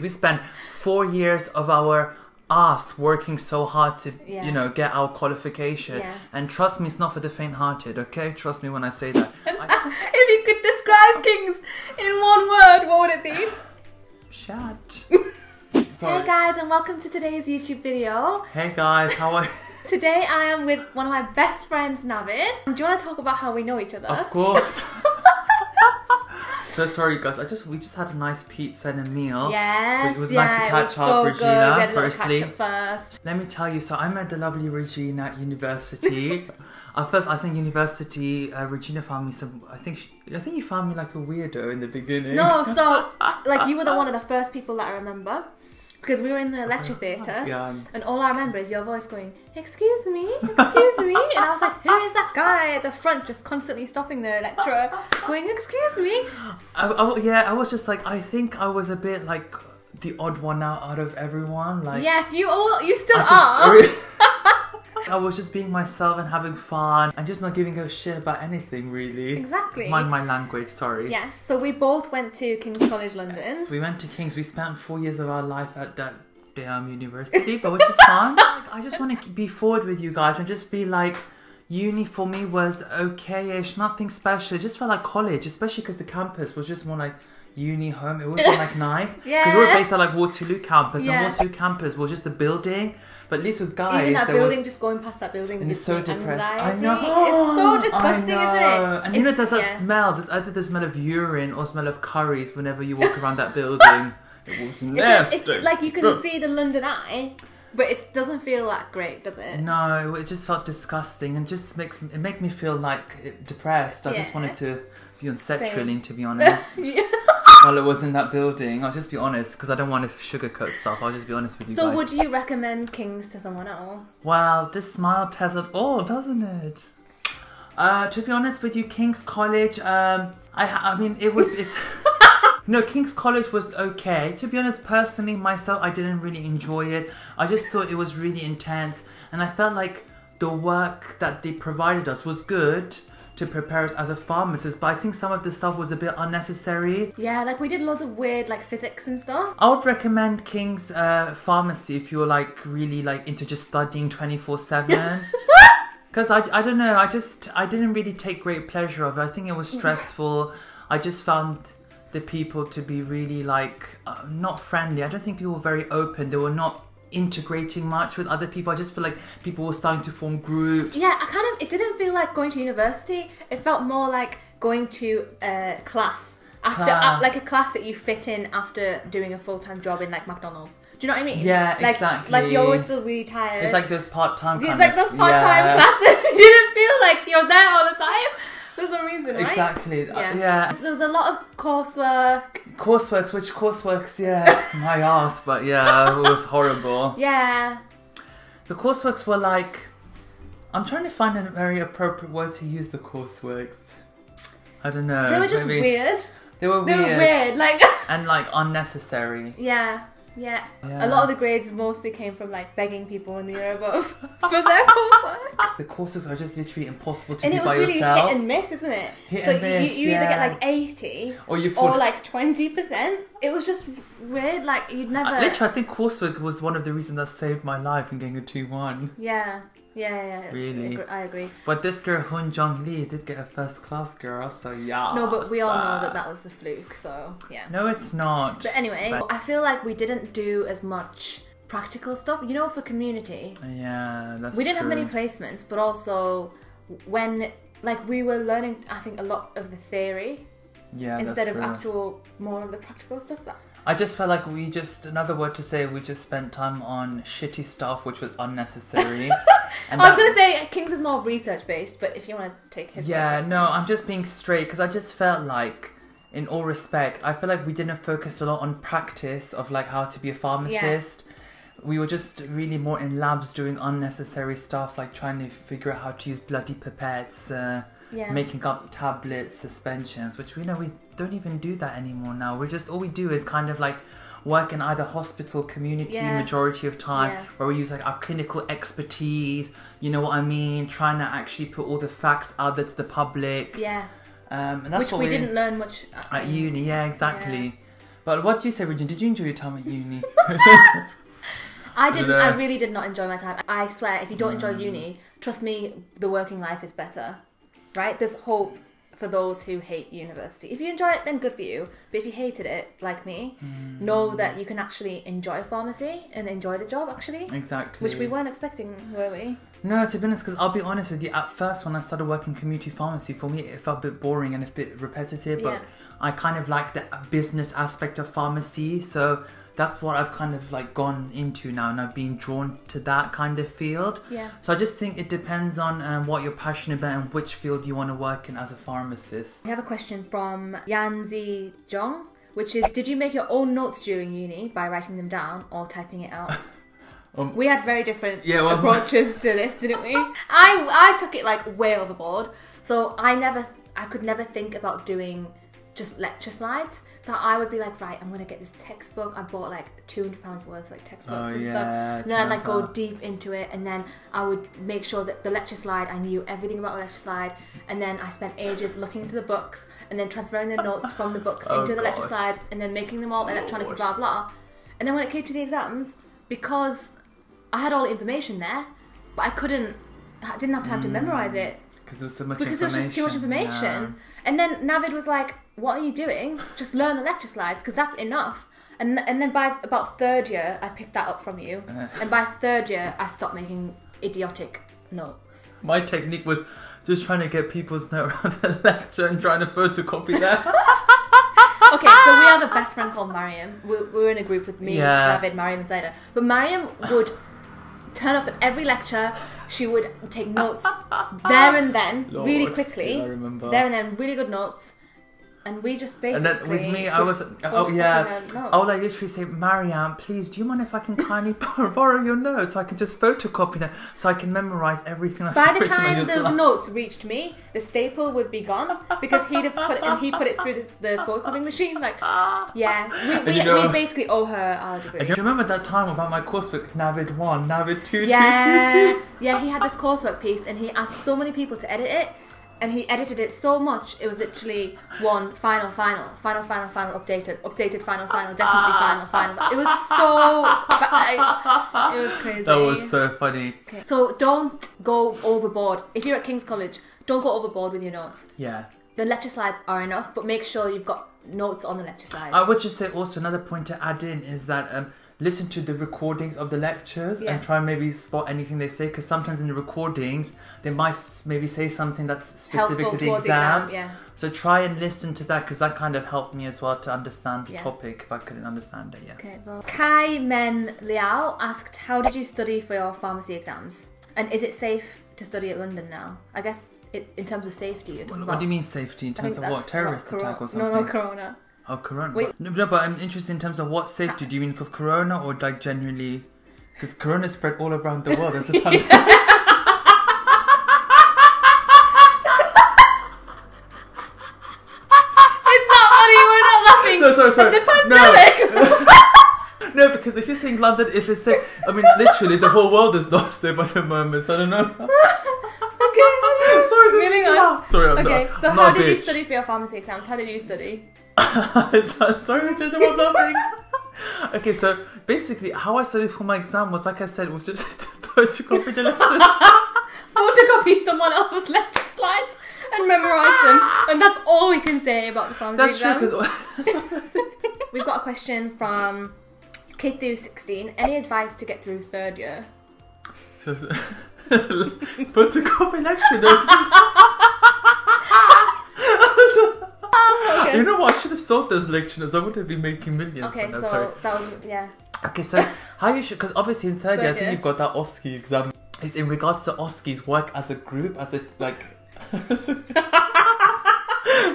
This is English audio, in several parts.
We spent four years of our ass working so hard to, Yeah. you know, get our qualification. Yeah. And trust me, it's not for the faint-hearted. Okay, trust me when I say that. I, if you could describe Kings in one word, what would it be? Shut. Hey guys, and welcome to today's YouTube video. Hey guys, how are? You? Today I am with one of my best friends, Navid. Do you want to talk about how we know each other? Of course. So sorry, guys. I just we just had a nice pizza and a meal. Yes, It was yeah, nice to catch up, so Regina, good. We had a firstly. first. Let me tell you. So I met the lovely Regina at university. At first, I think university, uh, Regina found me some. I think she, I think you found me like a weirdo in the beginning. No, so like you were the one of the first people that I remember because we were in the lecture oh theatre. Yeah. And all I remember is your voice going, "Excuse me, excuse me," and I was like, "Who is that guy at the front just constantly stopping the lecturer, going, excuse me?" I, I- yeah, I was just like, I think I was a bit like the odd one out out of everyone. Like, Yeah, you all, you still I, just- are. Really- I was just being myself and having fun and just not giving a shit about anything really. Exactly. Mind my language, sorry. Yes, so we both went to King's College London. So we went to King's. We spent four years of our life at that damn university, but which is fun. Like, I just want to be forward with you guys and just be like, uni for me was okay-ish, nothing special. It just felt like college, especially because the campus was just more like uni home. It wasn't like nice because we were based on like Waterloo campus, Yeah. and Waterloo campus was just a building. But at least with guys, Even that building, was. just going past that building, And it's so depressed. anxiety. I know. It's so disgusting, isn't it? And you know, there's that yeah. smell. There's either the smell of urine or smell of curries whenever you walk around that building. It was It's, nasty. it's like you can see the London Eye, but it doesn't feel that great, does it? No, it just felt disgusting and just makes it make me feel like depressed. I just wanted to be on sexually, to be honest. Yeah. While it was in that building, I'll just be honest because I don't want to sugarcoat stuff. I'll just be honest with you So, guys. would you recommend Kings to someone else? Well, this smile tells it all, doesn't it? Uh, to be honest with you, King's College. Um, I, I mean, it was. It's. no, King's College was okay. To be honest, personally, myself, I didn't really enjoy it. I just thought it was really intense, and I felt like the work that they provided us was good to prepare us as a pharmacist. But I think some of the stuff was a bit unnecessary. Yeah, like we did lots of weird like physics and stuff. I would recommend King's uh, Pharmacy if you're like really like into just studying 24 7. Because I, I don't know, I just, I didn't really take great pleasure of it. I think it was stressful. I just found the people to be really like uh, not friendly. I don't think people were very open. They were not integrating much with other people. I just feel like people were starting to form groups. Yeah, I kind of. It didn't feel like going to university. It felt more like going to a class after, Class. uh, like a class that you fit in after doing a full time job in like McDonald's. Do you know what I mean? Yeah, like, exactly. Like you always feel really tired. It's like those part time it's like those part time classes. Didn't feel like you're there all the time for some reason, right? Exactly. Uh, Yeah. yeah. There was a lot of coursework. Courseworks, which courseworks, yeah, my ass, but yeah, it was horrible. Yeah. The courseworks were like, I'm trying to find a very appropriate word to use the courseworks. I don't know. They were just maybe- weird. They were They weird, were weird. Like, and like unnecessary. yeah. Yeah. Yeah. A lot of the grades mostly came from like begging people in the year above for their coursework. The courses are just literally impossible to And do it was really yourself. hit and miss, isn't it? Hit so and miss, you, you either get like 80 or you fall. or like 20%. It was just weird. Like, you'd never. Uh, literally, I think coursework was one of the reasons that saved my life in getting a 2 1. Yeah. Yeah, yeah, yeah. Really? I agree- I agree. But this girl, Hun Jong Lee, did get a first class girl, so yeah. No, but we all know that that was a fluke, so yeah. No, it's not. But anyway, But- I feel like we didn't do as much practical stuff. You know, for community, Yeah, that's we didn't have many placements, but also when like we were learning, I think a lot of the theory Yeah, that's instead of true. actual more of the practical stuff. That I just felt like we just another word to say we just spent time on shitty stuff which was unnecessary. and I was gonna say Kings is more research based, but if you want to take his Yeah, no, I'm just being straight because I just felt like in all respect, I feel like we didn't focus a lot on practice of like how to be a pharmacist. We were just really more in labs doing unnecessary stuff like trying to figure out how to use bloody pipettes, uh, yeah, making up tablets, suspensions, which we know we don't even do that anymore now. We're just all we do is kind of like work in either hospital community Yeah. majority of time Yeah. where we use like our clinical expertise you know what i mean trying to actually put all the facts out there to the public yeah, um and that's which what we didn't learn much at uni yeah exactly But what do you say, Regina? Did you enjoy your time at uni? I didn't. I really did not enjoy my time. I swear, if you don't Mm. enjoy uni, trust me, the working life is better. Right? There's hope for those who hate university. If you enjoy it, then good for you. But if you hated it, like me, Mm. know that you can actually enjoy pharmacy and enjoy the job. Actually, exactly. which we weren't expecting, were we? No, to be honest, because I'll be honest with you, at first when I started working community pharmacy, for me it felt a bit boring and a bit repetitive, but Yeah. I kind of like the business aspect of pharmacy, so that's what I've kind of like gone into now, and I've been drawn to that kind of field. Yeah. So I just think it depends on um, what you're passionate about and which field you want to work in as a pharmacist. We have a question from Yanzi Zhong, which is Did you make your own notes during uni by writing them down or typing it out? Um, we had very different Yeah, well- approaches to this, didn't we? I I took it like way overboard. So I never I could never think about doing just lecture slides. So I would be like, right, I'm gonna get this textbook. I bought like two hundred pounds worth of like textbooks Oh, and yeah, stuff. And then I'd like go deep into it, and then I would make sure that the lecture slide I knew everything about the lecture slide, and then I spent ages looking into the books, and then transferring the notes from the books Oh, into the lecture slides, and then making them all oh, electronic, Gosh. blah blah. And then when it came to the exams, because I had all the information there, but I couldn't, I didn't have time to hmm. memorize it Because there was so much because there was just too much information. And then Navid was like, "What are you doing? Just learn the lecture slides because that's enough." And and then by about third year, I picked that up from you, uh. and by third year, I stopped making idiotic notes. My technique was just trying to get people's note around the lecture and trying to photocopy that. Okay, so we have a best friend called Mariam. We, we were in a group with me, Yeah. Navid, Mariam, and Zaida. But Mariam would turn up at every lecture. She would take notes there and then, really quickly. yeah, I remember. There and then, really good notes. And we just basically. And then with me, I was, oh yeah. I would like literally say, Mariam, please, do you mind if I can kindly borrow, your notes? I can just photocopy them so I can memorize everything. I By the time the slides." notes reached me, the staple would be gone because he'd have put it and he put it through the, the photocopying machine. Like, yeah, we, we, you know- we basically owe her our degree. Do you remember that time about my coursework, Navid 1, Navid 2, Yeah, 2, 2, 2? yeah. He had this coursework piece and he asked so many people to edit it, and he edited it so much it was literally one final, final, final, final, final, updated, updated, final, final, definitely final, final. It was so, ba- it was crazy. That was so funny. Okay. So don't go overboard. If you're at King's College, don't go overboard with your notes. Yeah. The lecture slides are enough, but make sure you've got notes on the lecture slides. I would just say also another point to add in is that um, listen to the recordings of the lectures Yeah. and try and maybe spot anything they say because sometimes in the recordings they might maybe say something that's specific Helpful to the the exam, So try and listen to that because that kind of helped me as well to understand the Yeah. topic if I couldn't understand it. Yeah. Okay, well. Kai Men Liao asked, How did you study for your pharmacy exams? And is it safe to study at London now? I guess it, in terms of safety, What, do you mean safety in terms of what terrorist corona- attack or something? No, no, Corona. Oh, corona. Wait. No, no, but I'm interested in terms of what safety. Do you mean of corona or like genuinely? Because corona spread all around the world. There's a pandemic. It's not funny, we're not laughing. No, sorry, sorry. At the No. pandemic. No, because if you're saying London, if it's safe, I mean, literally, the whole world is not safe at the moment, so I don't know. okay. Sorry, Moving on. Sorry, I'm Okay, not. so I'm how did you study for your pharmacy exams? How did you study? Sorry, Richard, I'm nothing. Okay, so basically, how I studied for my exam was, like I said, was just to photocopy the lecture. Photocopy someone else's lecture slides and memorize them. And that's all we can say about the pharmacy That's true, exams. because We've got a question from K through sixteen. Any advice to get through third year? photocopy lecture notes. You know what? I should have sold those lecture notes. I would have been making millions. Okay, by now, so sorry. that was yeah. Okay, so how you should because obviously in third, year I think you've got that OSCE exam. It's in regards to OSCE's work as a group, as a like.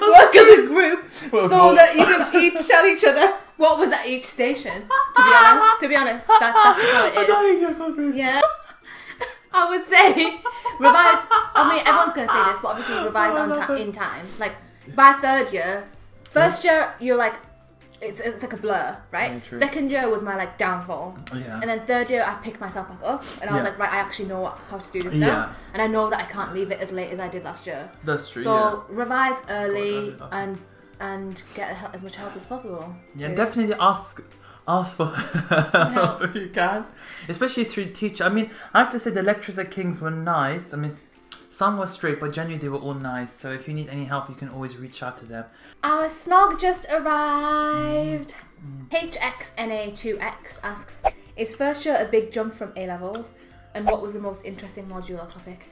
Work as a group Well, so well- that you can each tell each other what was at each station. To be honest, to be honest, that, that's just how it is. dying, I can't breathe. Yeah. I would say revise. I mean, everyone's going to say this, but obviously revise on ta- in time. Like by third year, first year you're like, it's, it's like a blur, right? True. Second year was my like downfall, Yeah. and then third year I picked myself back up, and I was Yeah. like, right, I actually know what, how to do this Yeah. now, and I know that I can't leave it as late as I did last year. That's true. So revise early God, I love it. and and get as much help as possible. Yeah, Really. definitely ask ask for help if you can, especially through teacher. I mean, I have to say the lectures at King's were nice. I mean, some were strict, but generally they were all nice. So if you need any help, you can always reach out to them. Our snog just arrived. Mm, mm. HXNA2X asks, is first year a big jump from A levels? And what was the most interesting module or topic?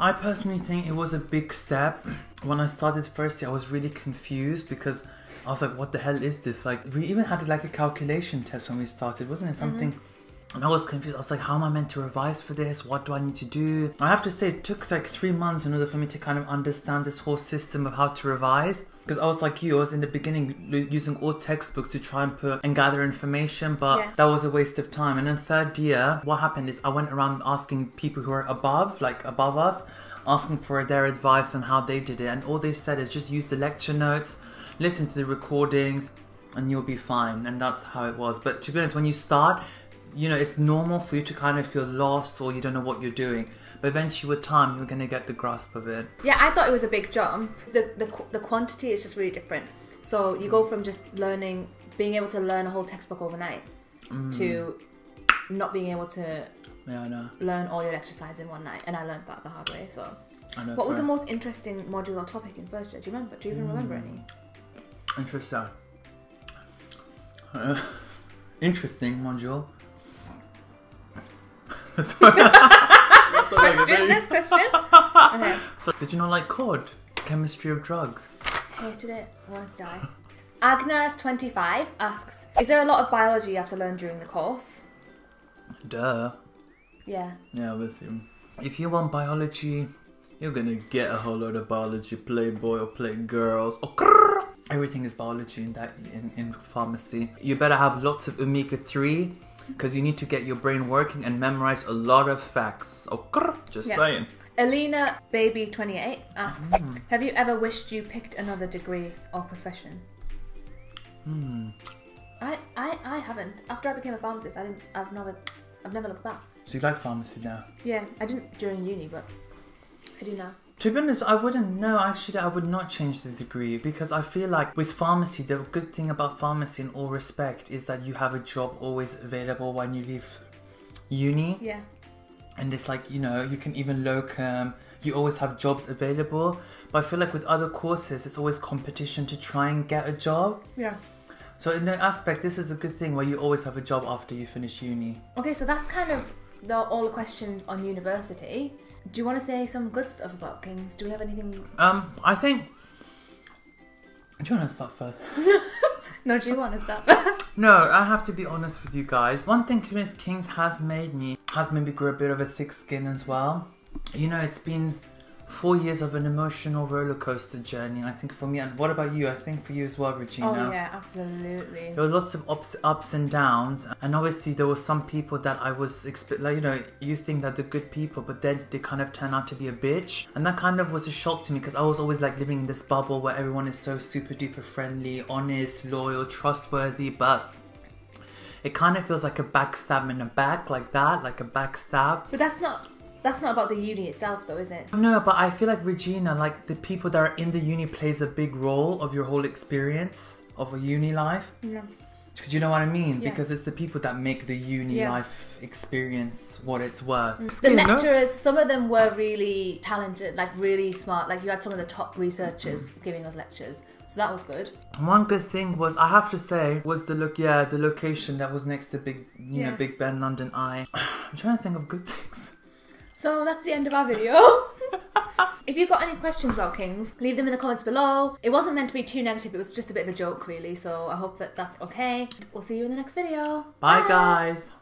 I personally think it was a big step. When I started first year, I was really confused because I was like, "What the hell is this?" Like, we even had like a calculation test when we started, wasn't it? Mm-hmm. Something. And I was confused. I was like, "How am I meant to revise for this? What do I need to do?" I have to say, it took like three months in order for me to kind of understand this whole system of how to revise. Because I was like you, I was in the beginning using all textbooks to try and put and gather information, but Yeah. that was a waste of time. And then third year, what happened is I went around asking people who are above, like above us, asking for their advice on how they did it. And all they said is just use the lecture notes, listen to the recordings, and you'll be fine. And that's how it was. But to be honest, when you start, you know, it's normal for you to kind of feel lost or you don't know what you're doing. But eventually, with time, you're going to get the grasp of it. Yeah, I thought it was a big jump. The, the, the quantity is just really different. So you go from just learning, being able to learn a whole textbook overnight to not being able to Yeah, I know. learn all your exercises in one night. And I learned that the hard way. So, I know. what was the most interesting module or topic in first year? Do you remember? Do you even remember any? Interesting. Uh, interesting module. Question, this question. Okay, So, did you not like COD? Chemistry of drugs. hated it. Wanted to die. Agna25 asks, is there a lot of biology you have to learn during the course? Duh. Yeah. Yeah, obviously. If you want biology, you're gonna get a whole lot of biology. Playboy or Playgirls. Or grrr. everything is biology in that in, in pharmacy. You better have lots of omega three because you need to get your brain working and memorize a lot of facts. Oh, just Yeah. saying. Alina Baby28 asks, Hmm. have you ever wished you picked another degree or profession? Hmm. I, I, I haven't. After I became a pharmacist, I didn't. I've never, I've never looked back. So you like pharmacy now? Yeah, I didn't during uni, but I do now. To be honest, I wouldn't know. Actually, I would not change the degree because I feel like with pharmacy, the good thing about pharmacy, in all respect, is that you have a job always available when you leave uni, Yeah. and it's like you know you can even locum. You always have jobs available. But I feel like with other courses, it's always competition to try and get a job. Yeah. So in that aspect, this is a good thing where you always have a job after you finish uni. Okay, so that's kind of the, all the questions on university. Do you want to say some good stuff about Kings? Do we have anything? Um, I think. Do you want to start first? No, do you want to start? No, I have to be honest with you guys. One thing Kings has made me has made me grow a bit of a thick skin as well. You know, it's been four years of an emotional roller coaster journey. I think for me, and what about you? I think for you as well, Regina. oh yeah, absolutely. There were lots of ups, ups and downs, and obviously there were some people that I was expect like you know you think that they're good people, but then they kind of turn out to be a bitch, and that kind of was a shock to me because I was always like living in this bubble where everyone is so super duper friendly, honest, loyal, trustworthy, but it kind of feels like a backstab in the back, like that, like a backstab. But that's not that's not about the uni itself, though, is it? No, but I feel like Regina, like the people that are in the uni, plays a big role of your whole experience of a uni life. No. Because you know what I mean? Yeah. Because it's the people that make the uni Yeah. life experience what it's worth. Mm. The lecturers, some of them were really talented, like really smart. Like you had some of the top researchers mm. giving us lectures, so that was good. One good thing was, I have to say, was the look. Yeah, the location that was next to Big, you Yeah. know, Big Ben, London Eye. I'm trying to think of good things. So that's the end of our video. if you've got any questions about Kings, leave them in the comments below. It wasn't meant to be too negative; it was just a bit of a joke, really. So I hope that that's okay. We'll see you in the next video. Bye, guys.